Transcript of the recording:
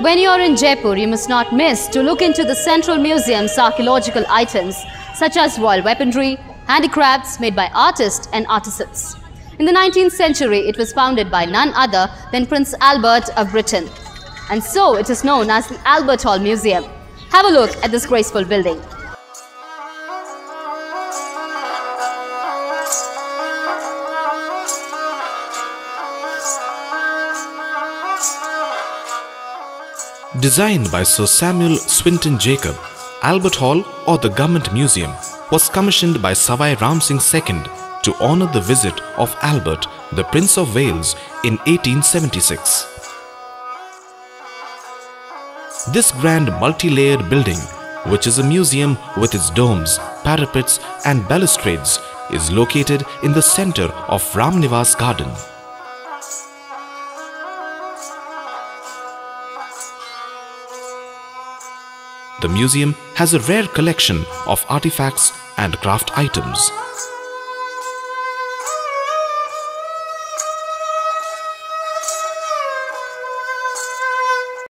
When you are in Jaipur, you must not miss to look into the Central Museum's archaeological items such as royal weaponry, handicrafts made by artists and artisans. In the 19th century, it was founded by none other than Prince Albert of Britain. And so it is known as the Albert Hall Museum. Have a look at this graceful building. Designed by Sir Samuel Swinton Jacob, Albert Hall or the Government Museum was commissioned by Sawai Ram Singh II to honour the visit of Albert, the Prince of Wales in 1876. This grand multi-layered building, which is a museum with its domes, parapets and balustrades, is located in the centre of Ram Niwas Garden. The museum has a rare collection of artifacts and craft items.